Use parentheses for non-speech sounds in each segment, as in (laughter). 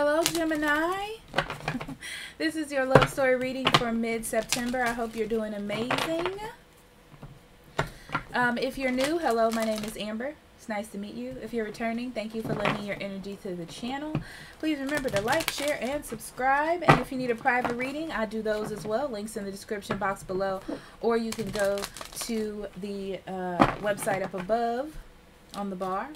Hello, Gemini. (laughs) this is your love story reading for mid-September. I hope you're doing amazing. Um, if you're new, hello, my name is Amber. It's nice to meet you. If you're returning, thank you for lending your energy to the channel. Please remember to like, share, and subscribe. And if you need a private reading, I do those as well. Links in the description box below. Or you can go to the uh, website up above on the bar.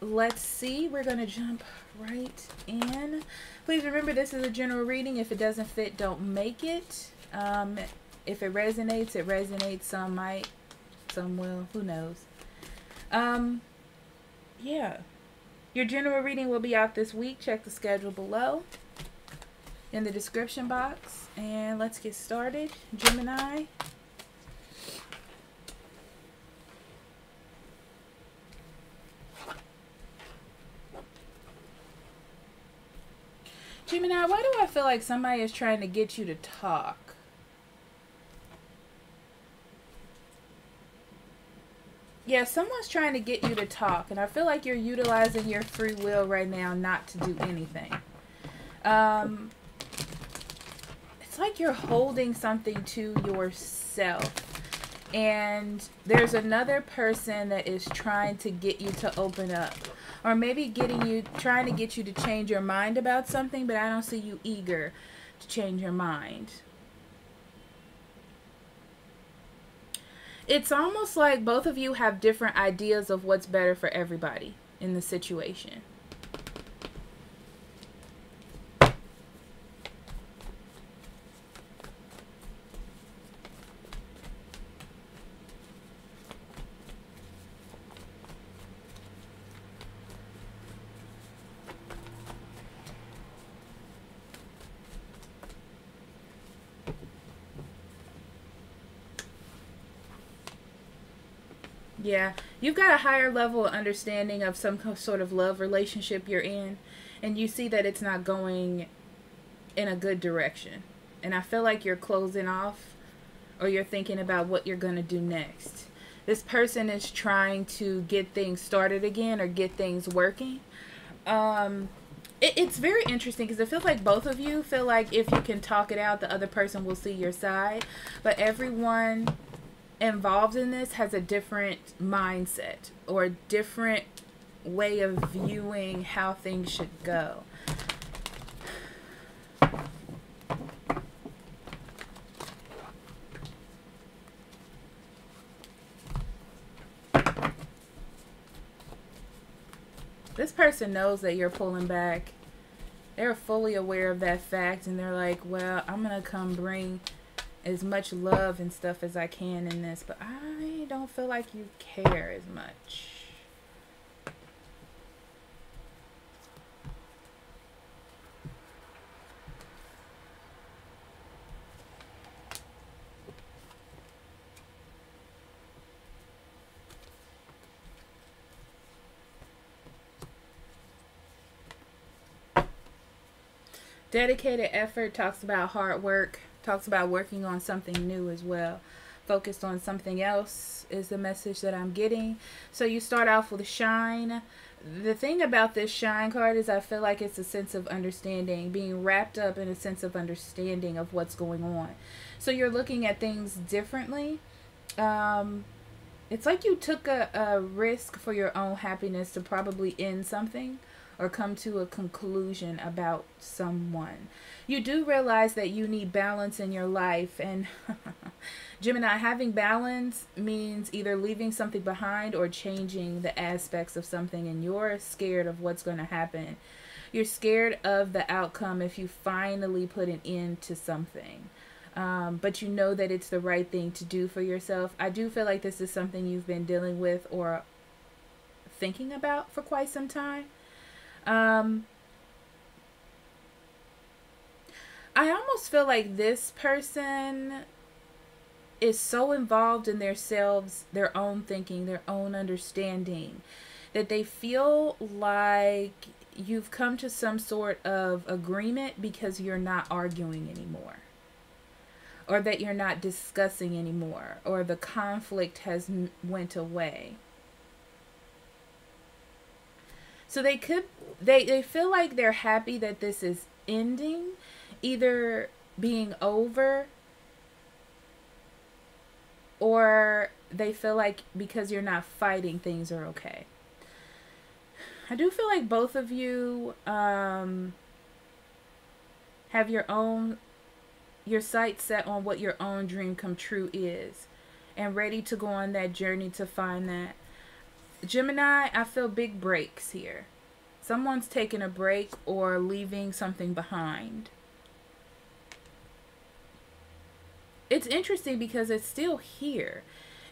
Let's see. We're going to jump right in. Please remember this is a general reading. If it doesn't fit, don't make it. Um, if it resonates, it resonates. Some might, some will. Who knows? Um, yeah. Your general reading will be out this week. Check the schedule below in the description box. And let's get started. Gemini. Gemini, why do I feel like somebody is trying to get you to talk? Yeah, someone's trying to get you to talk, and I feel like you're utilizing your free will right now not to do anything. Um, it's like you're holding something to yourself, and there's another person that is trying to get you to open up, or maybe getting you, trying to get you to change your mind about something, but I don't see you eager to change your mind. it's almost like both of you have different ideas of what's better for everybody in the situation. Yeah, you've got a higher level of understanding of some sort of love relationship you're in, and you see that it's not going in a good direction. And I feel like you're closing off or you're thinking about what you're going to do next. This person is trying to get things started again or get things working. Um, it, it's very interesting because it feels like both of you feel like if you can talk it out, the other person will see your side. But everyone involved in this has a different mindset or a different way of viewing how things should go. This person knows that you're pulling back. They're fully aware of that fact and they're like, well, I'm going to come bring as much love and stuff as I can in this, but I don't feel like you care as much. Dedicated effort talks about hard work talks about working on something new as well. Focused on something else is the message that I'm getting. So you start off with a shine. The thing about this shine card is I feel like it's a sense of understanding, being wrapped up in a sense of understanding of what's going on. So you're looking at things differently. Um, it's like you took a, a risk for your own happiness to probably end something or come to a conclusion about someone. You do realize that you need balance in your life, and (laughs) Gemini, having balance means either leaving something behind or changing the aspects of something, and you're scared of what's going to happen. You're scared of the outcome if you finally put an end to something. Um, but you know that it's the right thing to do for yourself. I do feel like this is something you've been dealing with or thinking about for quite some time. Um, I almost feel like this person is so involved in themselves, their own thinking, their own understanding, that they feel like you've come to some sort of agreement because you're not arguing anymore or that you're not discussing anymore or the conflict has went away So they could they they feel like they're happy that this is ending, either being over or they feel like because you're not fighting things are okay. I do feel like both of you um have your own your sights set on what your own dream come true is and ready to go on that journey to find that. Gemini, I feel big breaks here. Someone's taking a break or leaving something behind. It's interesting because it's still here,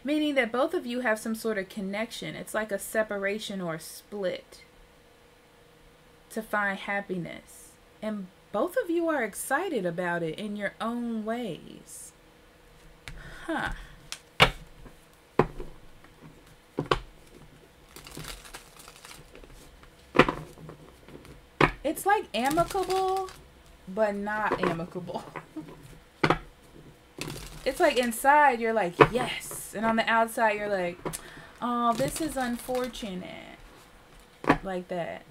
meaning that both of you have some sort of connection. It's like a separation or a split to find happiness. And both of you are excited about it in your own ways. Huh. It's like amicable, but not amicable. (laughs) it's like inside you're like, yes. And on the outside you're like, oh, this is unfortunate. Like that.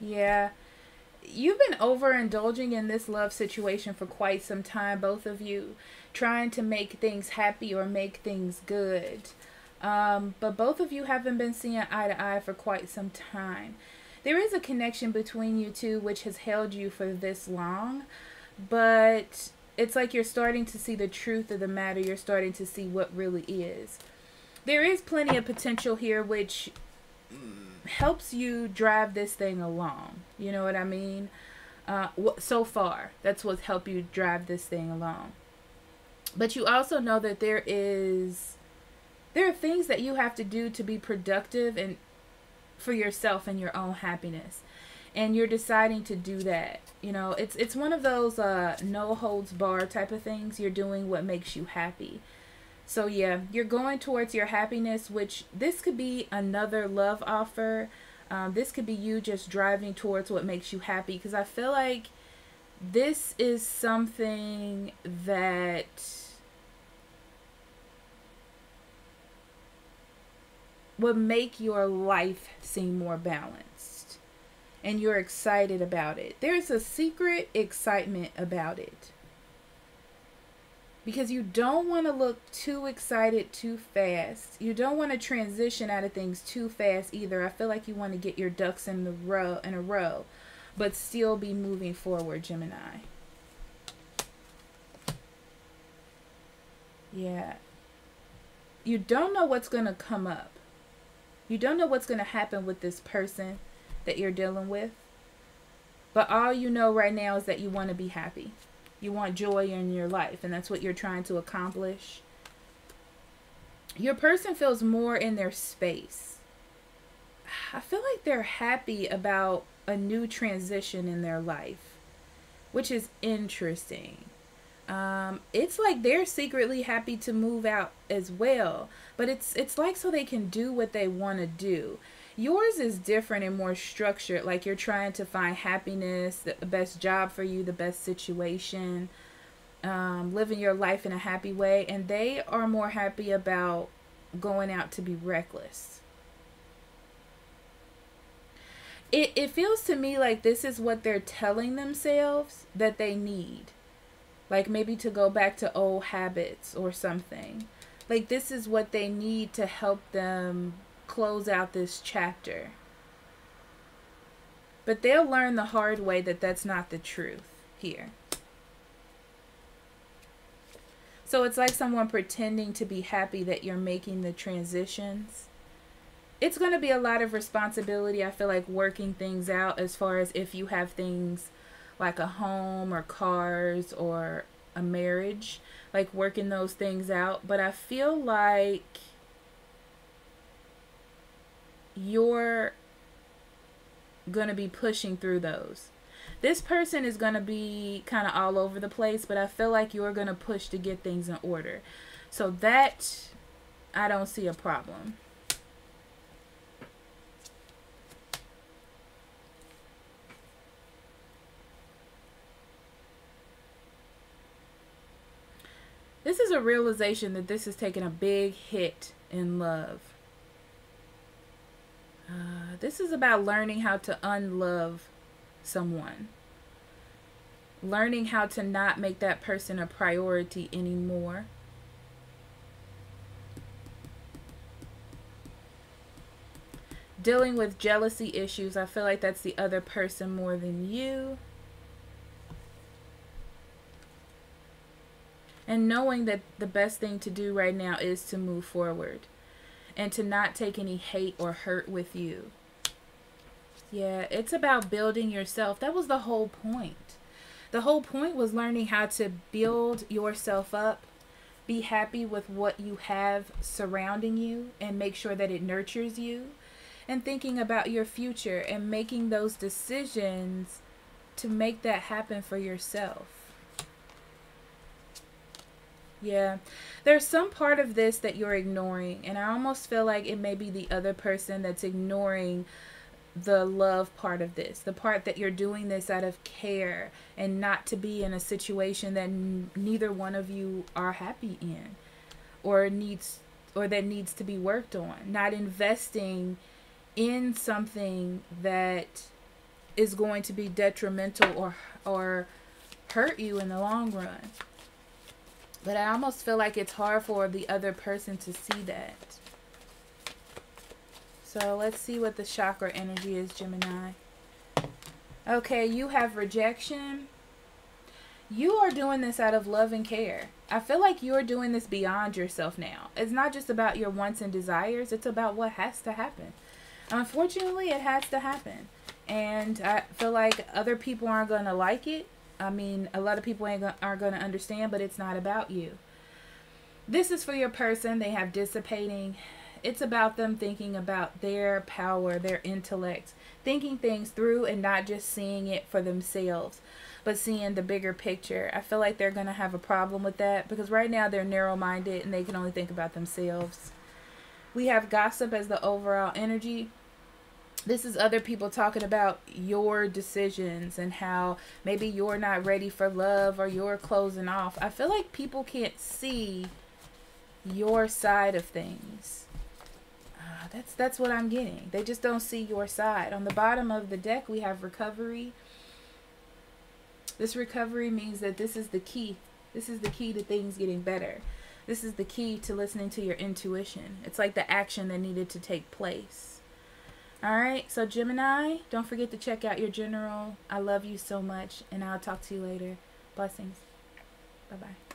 Yeah. You've been overindulging in this love situation for quite some time, both of you, trying to make things happy or make things good. Um, but both of you haven't been seeing eye to eye for quite some time. There is a connection between you two which has held you for this long, but it's like you're starting to see the truth of the matter. You're starting to see what really is. There is plenty of potential here, which helps you drive this thing along. You know what I mean? Uh, so far, that's what's helped you drive this thing along. But you also know that there is there are things that you have to do to be productive and for yourself and your own happiness. And you're deciding to do that. You know, it's it's one of those uh, no holds bar type of things. You're doing what makes you happy. So yeah, you're going towards your happiness, which this could be another love offer. Um, this could be you just driving towards what makes you happy because I feel like this is something that would make your life seem more balanced and you're excited about it. There's a secret excitement about it because you don't want to look too excited too fast. You don't want to transition out of things too fast either. I feel like you want to get your ducks in the row in a row, but still be moving forward, Gemini. Yeah. You don't know what's going to come up. You don't know what's going to happen with this person that you're dealing with. But all you know right now is that you want to be happy. You want joy in your life, and that's what you're trying to accomplish. Your person feels more in their space. I feel like they're happy about a new transition in their life, which is interesting. Um, it's like they're secretly happy to move out as well, but it's it's like so they can do what they want to do. Yours is different and more structured. Like you're trying to find happiness, the best job for you, the best situation, um, living your life in a happy way. And they are more happy about going out to be reckless. It, it feels to me like this is what they're telling themselves that they need. Like maybe to go back to old habits or something. Like this is what they need to help them close out this chapter. But they'll learn the hard way that that's not the truth here. So it's like someone pretending to be happy that you're making the transitions. It's going to be a lot of responsibility, I feel like, working things out as far as if you have things like a home or cars or a marriage, like working those things out. But I feel like you're going to be pushing through those. This person is going to be kind of all over the place, but I feel like you're going to push to get things in order. So that, I don't see a problem. This is a realization that this is taking a big hit in love. Uh, this is about learning how to unlove someone. Learning how to not make that person a priority anymore. Dealing with jealousy issues. I feel like that's the other person more than you. and knowing that the best thing to do right now is to move forward and to not take any hate or hurt with you. Yeah, it's about building yourself. That was the whole point. The whole point was learning how to build yourself up, be happy with what you have surrounding you, and make sure that it nurtures you, and thinking about your future and making those decisions to make that happen for yourself. Yeah. There's some part of this that you're ignoring, and I almost feel like it may be the other person that's ignoring the love part of this, the part that you're doing this out of care and not to be in a situation that neither one of you are happy in or needs or that needs to be worked on, not investing in something that is going to be detrimental or or hurt you in the long run. But I almost feel like it's hard for the other person to see that. So let's see what the chakra energy is, Gemini. Okay, you have rejection. You are doing this out of love and care. I feel like you're doing this beyond yourself now. It's not just about your wants and desires, it's about what has to happen. Unfortunately, it has to happen. And I feel like other people aren't going to like it. I mean, a lot of people ain't aren't going to understand, but it's not about you. This is for your person. They have dissipating. It's about them thinking about their power, their intellect, thinking things through and not just seeing it for themselves, but seeing the bigger picture. I feel like they're going to have a problem with that because right now they're narrow minded and they can only think about themselves. We have gossip as the overall energy this is other people talking about your decisions and how maybe you're not ready for love or you're closing off. I feel like people can't see your side of things. Uh, that's that's what I'm getting. They just don't see your side. On the bottom of the deck, we have recovery. This recovery means that this is the key. This is the key to things getting better. This is the key to listening to your intuition. It's like the action that needed to take place. Alright, so Gemini, don't forget to check out your general. I love you so much, and I'll talk to you later. Blessings. Bye bye.